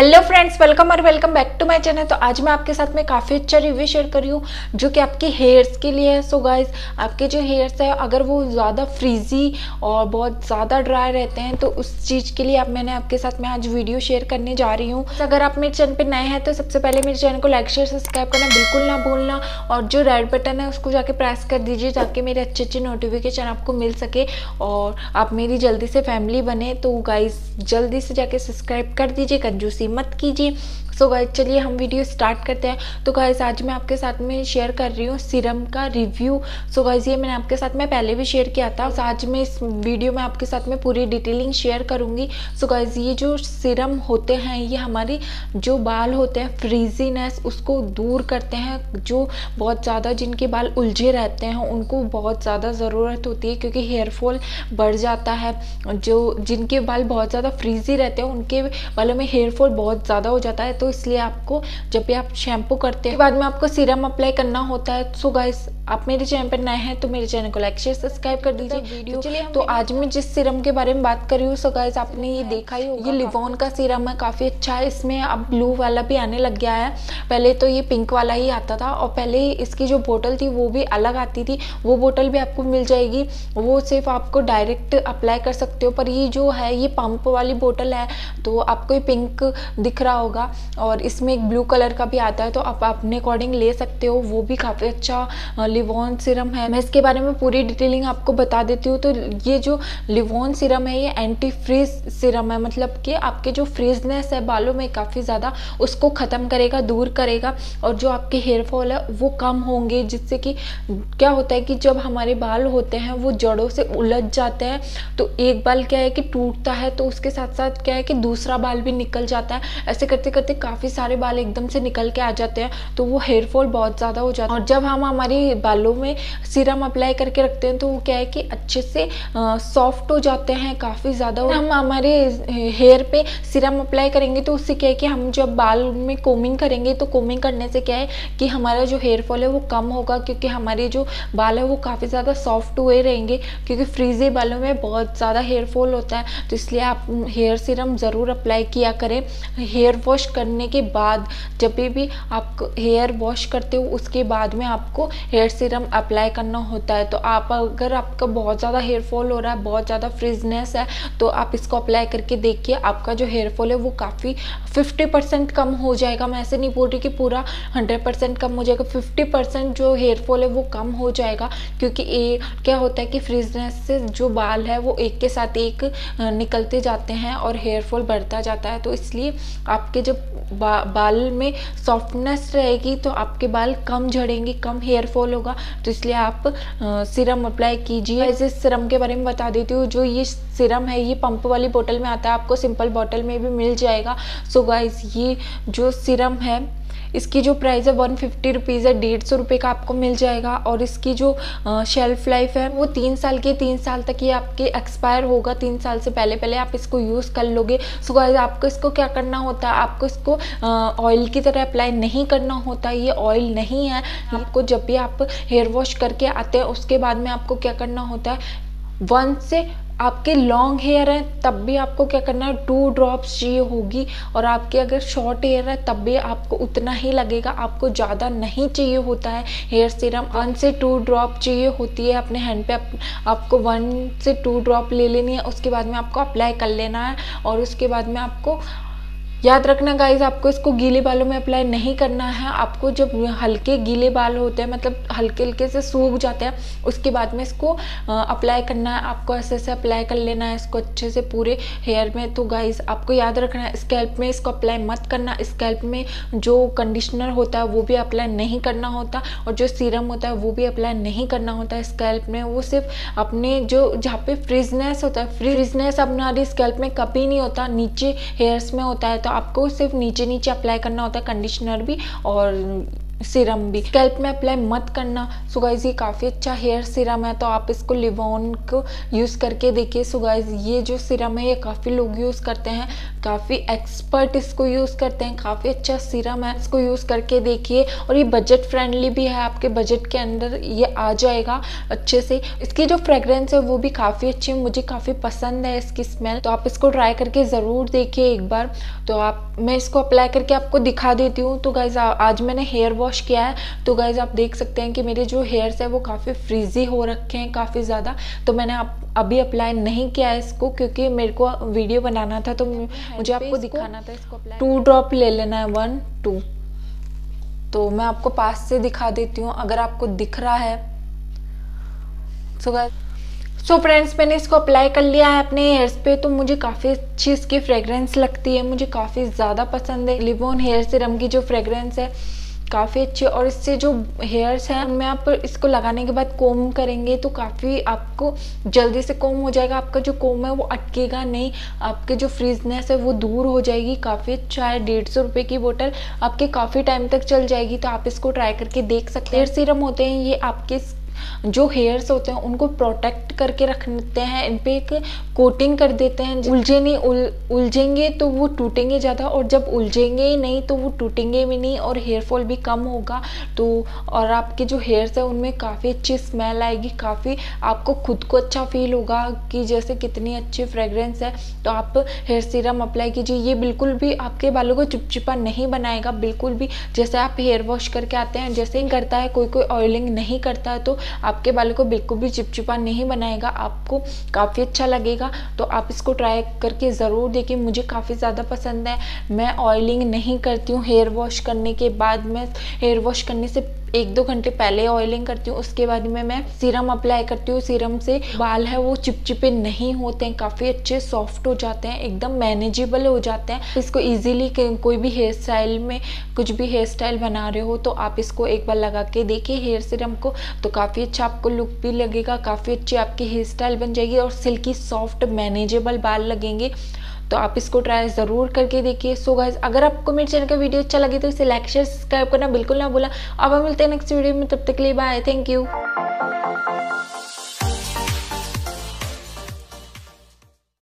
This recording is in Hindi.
हेलो फ्रेंड्स वेलकम और welcome back to my channel तो आज मैं आपके साथ में काफ़ी अच्छा रिव्यू शेयर कर रही हूँ, जो कि आपके हेयर्स के लिए है। सो so गाइस आपके जो हेयर्स है, अगर वो ज़्यादा फ्रीजी और बहुत ज़्यादा ड्राई रहते हैं तो उस चीज़ के लिए अब मैंने आपके साथ में आज वीडियो शेयर करने जा रही हूँ। तो अगर आप मेरे चैनल पर नए हैं तो सबसे पहले मेरे चैनल को लाइक शेयर सब्सक्राइब करना बिल्कुल ना भूलना। और जो रेड बटन है, उसको जाके प्रेस कर दीजिए, ताकि मेरे अच्छे अच्छे नोटिफिकेशन आपको मिल सके और आप मेरी जल्दी से फैमिली बने। तो गाइज़ जल्दी से जाके सब्सक्राइब कर दीजिए, कंजूसी मत कीजिए। सो so गाइज़ चलिए हम वीडियो स्टार्ट करते हैं। तो गाइज़ आज मैं आपके साथ में शेयर कर रही हूँ सीरम का रिव्यू सो गाइज़ ये मैंने आपके साथ, में पहले भी शेयर किया था। आज मैं इस वीडियो में आपके साथ में पूरी डिटेलिंग शेयर करूँगी। सो गाइज़ ये जो सीरम होते हैं, ये हमारी जो बाल होते हैं फ्रीजीनेस उसको दूर करते हैं। जो बहुत ज़्यादा जिनके बाल उलझे रहते हैं, उनको बहुत ज़्यादा ज़रूरत होती है क्योंकि हेयर फॉल बढ़ जाता है। जो जिनके बाल बहुत ज़्यादा फ्रीजी रहते हैं, उनके बालों में हेयर फॉल बहुत ज़्यादा हो जाता है। तो इसलिए आपको जब भी आप शैम्पू करते हैं बाद में आपको सीरम अप्लाई करना होता है। सो गाइस आप मेरे चैनल पर नए हैं तो मेरे चैनल को लाइक शेयर सब्सक्राइब कर दीजिए। वीडियो तो, तो आज मैं जिस सीरम के बारे में बात कर रही हूँ सो गाइस आपने ये देखा ही होगा। ये लिवॉन का सीरम है काफ़ी अच्छा है। इसमें अब ब्लू वाला भी आने लग गया है। पहले तो ये पिंक वाला ही आता था और पहले इसकी जो बोतल थी वो भी अलग आती थी। वो बोतल भी आपको मिल जाएगी। वो सिर्फ़ आपको डायरेक्ट अप्लाई कर सकते हो पर ये जो है ये पंप वाली बोतल है तो आपको ये पिंक दिख रहा होगा। और इसमें एक ब्लू कलर का भी आता है तो आप अपने अकॉर्डिंग ले सकते हो। वो भी काफ़ी अच्छा लिवॉन सिरम है। मैं इसके बारे में पूरी डिटेलिंग आपको बता देती हूँ। तो ये जो लिवॉन सिरम है, ये एंटी फ्रीज सिरम है। मतलब कि आपके जो फ्रीजनेस है बालों में काफ़ी ज़्यादा, उसको ख़त्म करेगा, दूर करेगा। और जो आपके हेयर फॉल है, वो कम होंगे, जिससे कि क्या होता है कि जब हमारे बाल होते हैं, वो जड़ों से उलझ जाते हैं। तो एक बाल क्या है कि टूटता है तो उसके साथ साथ क्या है कि दूसरा बाल भी निकल जाता है। ऐसे करते करते काफ़ी सारे बाल एकदम से निकल के आ जाते हैं तो वो हेयर फॉल बहुत ज़्यादा हो जाता है। और जब हम हमारे बालों में सीरम अप्लाई करके रखते हैं तो वो क्या है कि अच्छे से सॉफ्ट हो जाते हैं, काफ़ी ज़्यादा हम हमारे हेयर पे सीरम अप्लाई करेंगे तो उससे क्या है कि हम जब बाल में कोमिंग करेंगे तो कोमिंग करने से क्या है कि हमारा जो हेयर फॉल है, वो कम होगा, क्योंकि हमारे जो बाल है, वो काफ़ी ज़्यादा सॉफ्ट हुए रहेंगे, क्योंकि फ्रीजे बालों में बहुत ज़्यादा हेयर फॉल होता है। तो इसलिए आप हेयर सीरम ज़रूर अप्लाई किया करें। हेयर वॉश करने के बाद जब भी आप हेयर वॉश करते हो, उसके बाद में आपको हेयर सीरम अप्लाई करना होता है। तो आप अगर आपका बहुत ज़्यादा हेयर फॉल हो रहा है, बहुत ज़्यादा फ्रिजनेस है तो आप इसको अप्लाई करके देखिए। आपका जो हेयर फॉल है, वो काफ़ी फिफ्टी परसेंट कम हो जाएगा। मैं ऐसे नहीं बोल रही कि पूरा हंड्रेड परसेंट कम हो जाएगा। फिफ्टी परसेंट जो हेयर फॉल है, वो कम हो जाएगा। क्योंकि ये क्या होता है कि फ्रिजनेस से जो बाल है, वो एक के साथ एक निकलते जाते हैं और हेयर फॉल बढ़ता जाता है। तो इसलिए आपके जब बा, बाल में सॉफ्टनेस रहेगी तो आपके बाल कम झड़ेंगे कम हेयर फॉल होगा। तो इसलिए आप सिरम अप्लाई कीजिए। ऐसे सिरम के बारे में बता देती हूँ। जो ये सिरम है ये पंप वाली बोतल में आता है। आपको सिंपल बोतल में भी मिल जाएगा। सो गाइज़ ये जो सिरम है इसकी जो प्राइस है वन फिफ्टी रुपीज़ है, डेढ़ सौ रुपये का आपको मिल जाएगा और इसकी जो शेल्फ लाइफ है, वो तीन साल की तीन साल तक ये आपके एक्सपायर होगा। तीन साल से पहले पहले आप इसको यूज़ कर लोगे। सो गाइस आपको इसको क्या करना होता है? आपको इसको ऑयल की तरह अप्लाई नहीं करना होता। ये ऑयल नहीं है। आपको जब भी आप हेयर वॉश करके आते हैं, उसके बाद में आपको क्या करना होता है? वन से आपके लॉन्ग हेयर हैं तब भी आपको क्या करना है? टू ड्रॉप्स चाहिए होगी और आपके अगर शॉर्ट हेयर है तब भी आपको उतना ही लगेगा आपको ज़्यादा नहीं चाहिए होता है हेयर सीरम वन से टू ड्रॉप चाहिए होती है अपने हैंड पे आप, आपको वन से टू ड्रॉप ले लेनी है उसके बाद में आपको अप्लाई कर लेना है और उसके बाद में आपको याद रखना गाइज़ आपको इसको गीले बालों में अप्लाई नहीं करना है। आपको जब हल्के गीले बाल होते हैं मतलब हल्के हल्के से सूख जाते हैं, उसके बाद में इसको अप्लाई करना है। आपको ऐसे ऐसे अप्लाई कर लेना है इसको अच्छे से पूरे हेयर में। तो गाइज़ आपको याद रखना है स्कैल्प में इसको अप्लाई मत करना। स्कैल्प में जो कंडीशनर होता है, वो भी अप्लाई नहीं करना होता। और जो सीरम होता है, वो भी अप्लाई नहीं करना होता है स्कैल्प में। वो सिर्फ़ अपने जो, जहाँ पे फ्रिजनेस होता है फ्रिजनेस अपना स्कैल्प में कभी नहीं होता। नीचे हेयर्स में होता है तो आपको सिर्फ़ नीचे नीचे अप्लाई करना होता है कंडीशनर भी और सिरम भी। स्कैल्प में अप्लाई मत करना। सो गाइज़ ये काफ़ी अच्छा हेयर सिरम है तो आप इसको लिवॉन को यूज़ करके देखिए। सो गाइज़ ये जो सिरम है, ये काफ़ी लोग यूज़ करते हैं। काफ़ी एक्सपर्ट इसको यूज़ करते हैं। काफ़ी अच्छा सीरम है, इसको यूज़ करके देखिए। और ये बजट फ्रेंडली भी है, आपके बजट के अंदर ये आ जाएगा अच्छे से। इसकी जो फ्रेगरेंस है, वो भी काफ़ी अच्छी है। मुझे काफ़ी पसंद है इसकी स्मेल तो आप इसको ट्राई करके ज़रूर देखिए एक बार। तो आप, मैं इसको अप्लाई करके आपको दिखा देती हूँ। तो गाइज़ आज मैंने हेयर वॉश किया है तो गाइज़ आप देख सकते हैं कि मेरे जो हेयर्स है वो काफ़ी फ्रीजी हो रखे हैं काफ़ी ज़्यादा। तो मैंने आप अभी अप्लाई नहीं किया है इसको क्योंकि मेरे को वीडियो बनाना था तो मुझे आपको दिखाना था इसको टू ड्रॉप ले लेना है वन टू तो मैं आपको पास से दिखा देती हूँ अगर आपको दिख रहा है। सो सो फ्रेंड्स मैंने इसको अप्लाई कर लिया है अपने हेयर्स पे तो मुझे काफ़ी अच्छी इसकी फ्रेगरेंस लगती है मुझे काफ़ी ज़्यादा पसंद है। लिबोन हेयर सिरम की जो फ्रेगरेंस है काफ़ी अच्छी और इससे जो हेयर्स हैं, उनमें आप इसको लगाने के बाद कोम करेंगे तो काफ़ी आपको जल्दी से कोम हो जाएगा। आपका जो कोम है, वो अटकेगा नहीं। आपके जो फ्रीजनेस है, वो दूर हो जाएगी। काफ़ी अच्छा है, डेढ़ सौ रुपये की बोतल आपके काफ़ी टाइम तक चल जाएगी तो आप इसको ट्राई करके देख सकते हैं। हेयर सीरम होते हैं, ये आपके जो हेयर्स होते हैं, उनको प्रोटेक्ट करके रखते हैं, इन पर एक कोटिंग कर देते हैं। उलझे नहीं, उल, उलझेंगे तो वो टूटेंगे ज़्यादा और जब उलझेंगे नहीं तो वो टूटेंगे भी नहीं और हेयर फॉल भी कम होगा। तो और आपके जो हेयर्स हैं, उनमें काफ़ी अच्छी स्मेल आएगी, काफ़ी आपको खुद को अच्छा फील होगा कि जैसे कितनी अच्छी फ्रेगरेंस है। तो आप हेयर सीरम अप्लाई कीजिए। ये बिल्कुल भी आपके बालों को चिपचिपा नहीं बनाएगा। बिल्कुल भी जैसे आप हेयर वॉश करके आते हैं, जैसे ही करता है कोई कोई ऑयलिंग नहीं करता है तो आपके बालों को बिल्कुल भी चिपचिपा नहीं बनाएगा, आपको काफ़ी अच्छा लगेगा तो आप इसको ट्राई करके ज़रूर देखिए, मुझे काफ़ी ज़्यादा पसंद है। मैं ऑयलिंग नहीं करती हूँ हेयर वॉश करने के बाद मैं हेयर वॉश करने से एक दो घंटे पहले ऑयलिंग करती हूँ, उसके बाद में मैं सीरम अप्लाई करती हूँ। सीरम से बाल है, वो चिपचिपे नहीं होते हैं, काफ़ी अच्छे सॉफ्ट हो जाते हैं, एकदम मैनेजेबल हो जाते हैं। इसको इजीली कोई भी हेयर स्टाइल में, कुछ भी हेयर स्टाइल बना रहे हो तो आप इसको एक बार लगा के देखिए हेयर सीरम को तो काफ़ी अच्छा आपको लुक भी लगेगा, काफ़ी अच्छी आपकी हेयर स्टाइल बन जाएगी और सिल्की सॉफ्ट मैनेजेबल बाल लगेंगे। तो आप इसको ट्राई ज़रूर करके देखिए। सो गाइज़ अगर आपको मेरे चैनल का वीडियो अच्छा लगे तो इसे लाइक शेयर सब्सक्राइब करना बिल्कुल ना बोला अब हम मिलते हैं नेक्स्ट वीडियो में, तब तक के लिए बाय थैंक यू